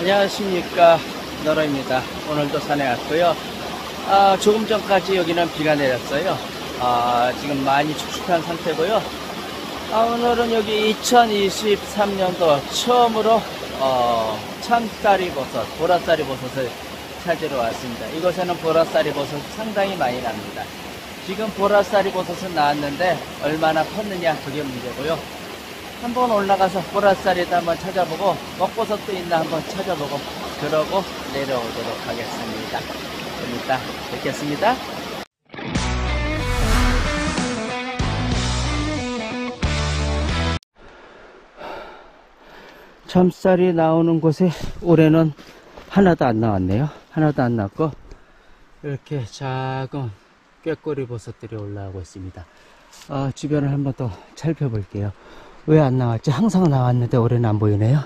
안녕하십니까. 너로입니다. 오늘도 산에 왔고요. 아, 조금 전까지 여기는 비가 내렸어요. 아, 지금 많이 축축한 상태고요. 아, 오늘은 여기 2023년도 처음으로 어, 참쌀이 버섯 보라쌀이 버섯을 찾으러 왔습니다. 이곳에는 보라쌀이 버섯 상당히 많이 납니다. 지금 보라쌀이 버섯은 나왔는데 얼마나 컸느냐 그게 문제고요 한번 올라가서 보라쌀이도 한번 찾아보고 먹버섯도 있나 한번 찾아보고 그러고 내려오도록 하겠습니다. 좀 이따 뵙겠습니다. 참쌀이 나오는 곳에 올해는 하나도 안 나왔네요. 하나도 안 나왔고 이렇게 작은 꾀꼬리 버섯들이 올라오고 있습니다. 어, 주변을 한번 더 살펴볼게요. 왜 안 나왔지? 항상 나왔는데 올해는 안 보이네요.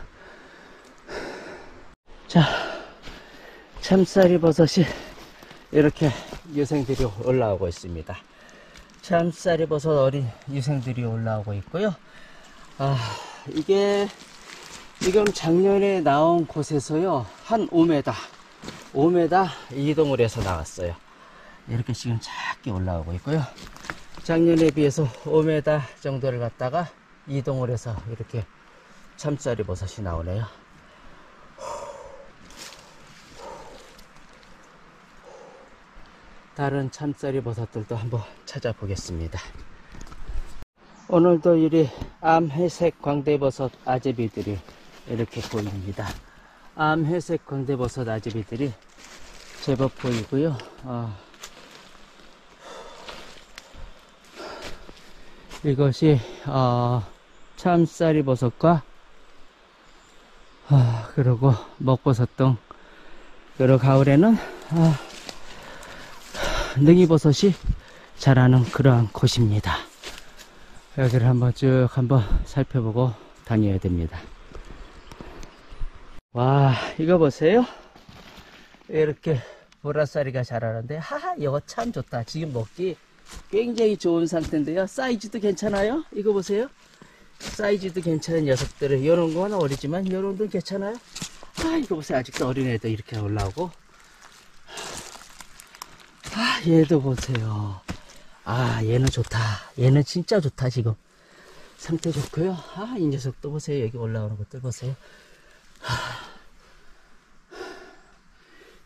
자, 참쌀이 버섯이 이렇게 유생들이 올라오고 있습니다. 참쌀이 버섯 어린 유생들이 올라오고 있고요. 아, 이게 지금 작년에 나온 곳에서요, 한 5m, 5m 이동을 해서 나왔어요. 이렇게 지금 작게 올라오고 있고요. 작년에 비해서 5m 정도를 갖다가 이동을 해서 이렇게 참쌀이 버섯이 나오네요. 다른 참쌀이 버섯들도 한번 찾아보겠습니다. 오늘도 이리 암회색 광대버섯 아제비들이 이렇게 보입니다. 암회색 광대버섯 아제비들이 제법 보이고요. 어, 이것이 어, 참쌀이 버섯과 아, 그리고 먹버섯 등 여러 가을에는 아, 능이버섯이 자라는 그러한 곳입니다. 여기를 한번 쭉 한번 살펴보고 다녀야 됩니다. 와 이거 보세요. 이렇게 보라쌀이가 자라는데 하하 이거 참 좋다. 지금 먹기 굉장히 좋은 상태인데요. 사이즈도 괜찮아요. 이거 보세요. 사이즈도 괜찮은 녀석들을 이런 건 어리지만 이런 건 괜찮아요. 아 이거 보세요. 아직도 어린 애도 이렇게 올라오고 아 얘도 보세요. 아 얘는 좋다. 얘는 진짜 좋다 지금. 상태 좋고요. 아 이 녀석도 보세요. 여기 올라오는 것들 보세요. 아,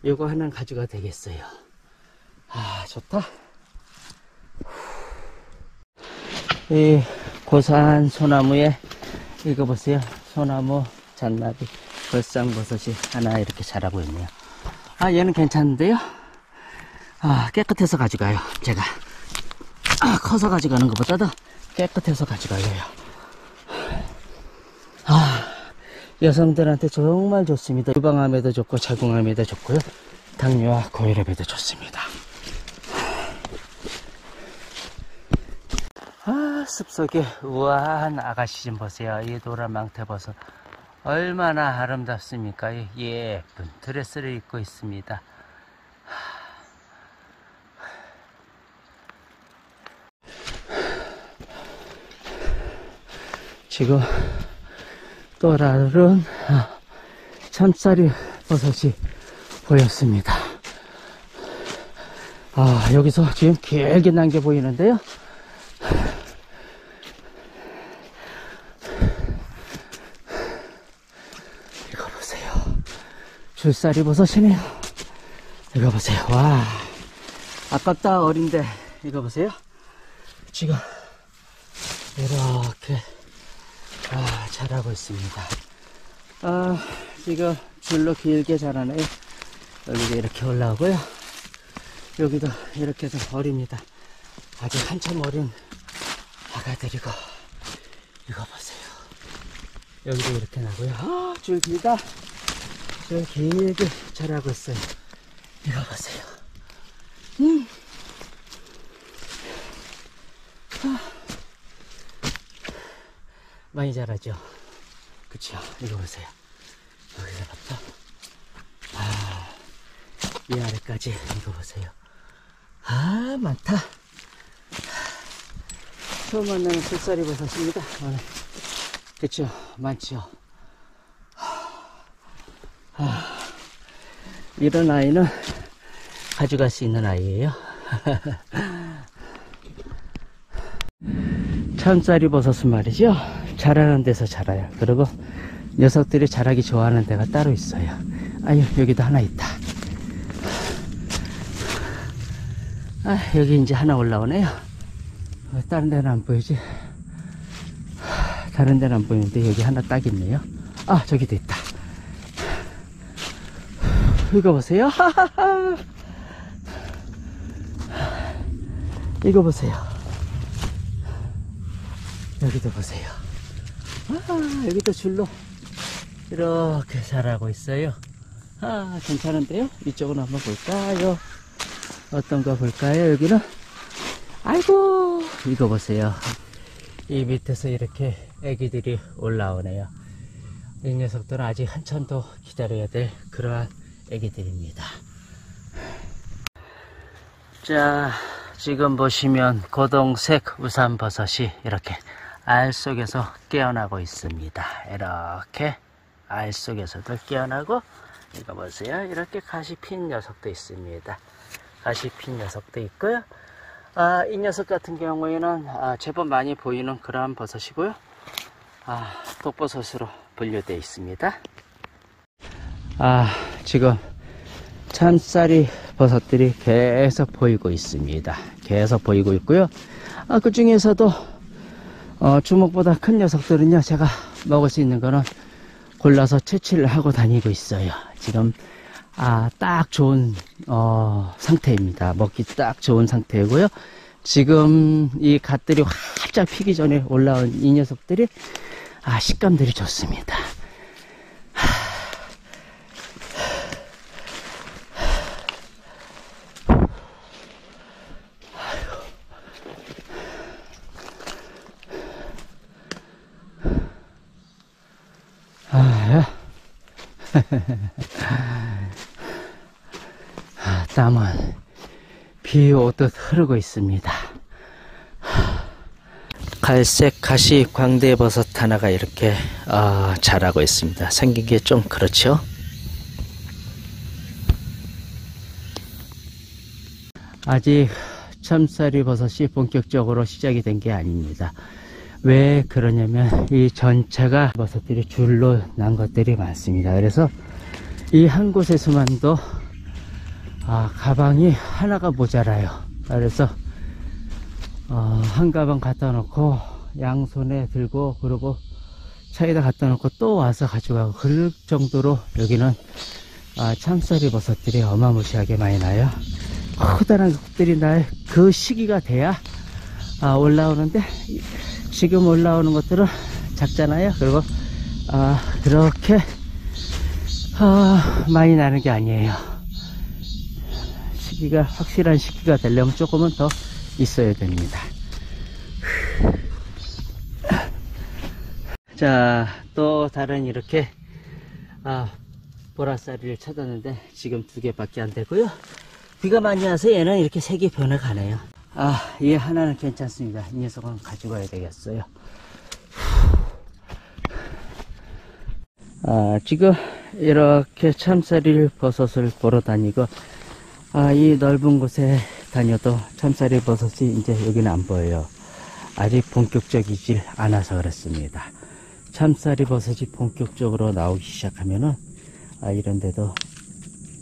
요거 하나 가져가 되겠어요. 아 좋다. 이 고사한 소나무에 이거 보세요. 소나무 잔나비 벌쌍버섯이 하나 이렇게 자라고 있네요. 아 얘는 괜찮은데요. 아 깨끗해서 가져가요. 제가 아, 커서 가져가는 것보다도 깨끗해서 가져가요. 아 여성들한테 정말 좋습니다. 유방암에도 좋고 자궁암에도 좋고요. 당뇨와 고혈압에도 좋습니다. 숲속에 우아한 아가씨 좀 보세요. 이 노란 망태버섯. 얼마나 아름답습니까? 이 예쁜 드레스를 입고 있습니다. 지금 또 다른 아, 참쌀이 버섯이 보였습니다. 아, 여기서 지금 길게 남겨 보이는데요. 이거 보세요. 줄살이 버섯이네요. 이거 보세요. 와. 아깝다 어린데. 이거 보세요. 지금 이렇게 아, 자라고 있습니다. 아, 지금 줄로 길게 자라네요. 여기도 이렇게 올라오고요. 여기도 이렇게 좀 어립니다. 아직 한참 어린 아가들이고, 이거 보세요. 여기도 이렇게 나고요. 아, 줄 길다. 줄 길게 자라고 있어요. 이거 보세요. 음. 아. 많이 자라죠? 그쵸? 이거 보세요. 여기서부터, 아, 이 아래까지 이거 보세요. 아, 많다. 처음 만나는 뱃살이 버섯입니다. 오늘. 그쵸? 많지요? 아, 이런 아이는 가져갈 수 있는 아이예요. 참쌀이 버섯은 말이죠. 자라는 데서 자라요. 그리고 녀석들이 자라기 좋아하는 데가 따로 있어요. 아유, 여기도 하나 있다. 아, 여기 이제 하나 올라오네요. 어, 다른 데는 안 보이지? 다른 데는 안 보이는데 여기 하나 딱 있네요. 아, 저기도 있다. 이거 보세요. 이거 보세요. 여기도 보세요. 아, 여기도 줄로 이렇게 자라고 있어요. 아, 괜찮은데요? 이쪽은 한번 볼까요? 어떤 거 볼까요? 여기는? 아이고, 이거 보세요. 이 밑에서 이렇게 애기들이 올라오네요. 이 녀석들은 아직 한참 더 기다려야 될 그러한 애기들입니다. 자, 지금 보시면 고동색 우산버섯이 이렇게 알 속에서 깨어나고 있습니다. 이렇게 알 속에서도 깨어나고 이거 보세요. 이렇게 가시 핀 녀석도 있습니다. 가시 핀 녀석도 있고요. 아, 이 녀석 같은 경우에는 아, 제법 많이 보이는 그러한 버섯이고요. 아, 독버섯으로 분류되어 있습니다. 아, 지금 참쌀이 버섯들이 계속 보이고 있습니다. 계속 보이고 있고요. 아, 그 중에서도 어, 주먹보다 큰 녀석들은요, 제가 먹을 수 있는 거는 골라서 채취를 하고 다니고 있어요. 지금 아, 딱 좋은 어, 상태입니다. 먹기 딱 좋은 상태고요. 지금 이 갓들이 활짝 피기 전에 올라온 이 녀석들이 아, 식감들이 좋습니다. 땀은 비 오듯 흐르고 있습니다. 갈색 가시 광대버섯 하나가 이렇게 어, 자라고 있습니다. 생긴 게 좀 그렇죠? 아직 참쌀이 버섯이 본격적으로 시작이 된 게 아닙니다. 왜 그러냐면 이 전체가 버섯들이 줄로 난 것들이 많습니다. 그래서 이 한 곳에서만도 아, 가방이 하나가 모자라요. 그래서 어, 한 가방 갖다 놓고 양손에 들고 그리고 차에다 갖다 놓고 또 와서 가져가고 그럴 정도로 여기는 아, 참쌀이 버섯들이 어마무시하게 많이 나요. 커다란 것들이 날 그 시기가 돼야 아, 올라오는데 지금 올라오는 것들은 작잖아요. 그리고 아, 그렇게 아, 많이 나는 게 아니에요. 시기가 확실한 시기가 되려면 조금은 더 있어야 됩니다. 자, 또 다른 이렇게 아, 보라쌀이를 찾았는데 지금 두 개밖에 안 되고요. 비가 많이 와서 얘는 이렇게 색이 변해가네요. 아, 얘 하나는 괜찮습니다. 이 녀석은 가져가야 되겠어요. 아, 지금 이렇게 참쌀이 버섯을 보러 다니고, 아, 이 넓은 곳에 다녀도 참쌀이 버섯이 이제 여기는 안 보여요. 아직 본격적이질 않아서 그렇습니다. 참쌀이 버섯이 본격적으로 나오기 시작하면은, 아, 이런데도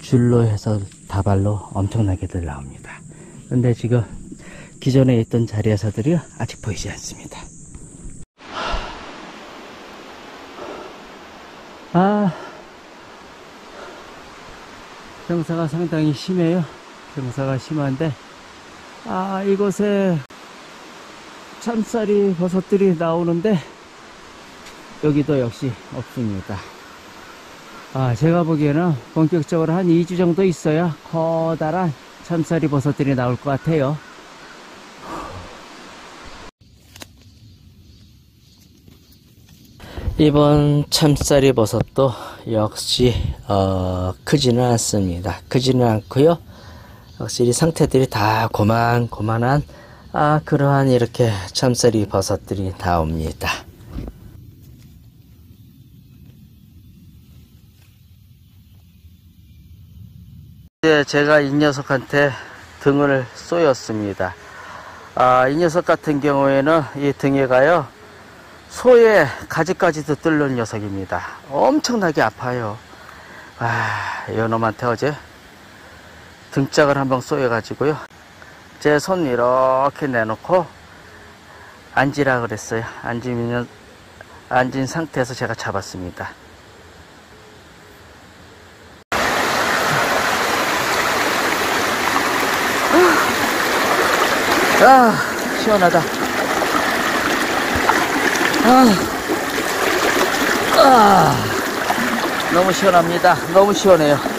줄로 해서 다발로 엄청나게들 나옵니다. 근데 지금 기존에 있던 자리에서들이 아직 보이지 않습니다. 아, 경사가 상당히 심해요. 경사가 심한데, 아, 이곳에 참쌀이 버섯들이 나오는데, 여기도 역시 없습니다. 아, 제가 보기에는 본격적으로 한 2주 정도 있어야 커다란 참쌀이 버섯들이 나올 것 같아요. 이번 참쌀이 버섯도 역시 어, 크지는 않습니다. 크지는 않고요. 확실히 상태들이 다 고만 고만한 아, 그러한 이렇게 참쌀이 버섯들이 나옵니다. 예, 제가 이 녀석한테 등을 쏘였습니다. 아, 이 녀석 같은 경우에는 이 등에 가요, 소의 가지까지도 뚫는 녀석입니다. 엄청나게 아파요. 아, 이놈한테 어제 등짝을 한번 쏘여가지고요. 제 손 이렇게 내놓고 앉으라 그랬어요. 앉으면, 앉은 상태에서 제가 잡았습니다. 아, 시원하다. 아, 아, 너무 시원합니다. 너무 시원해요.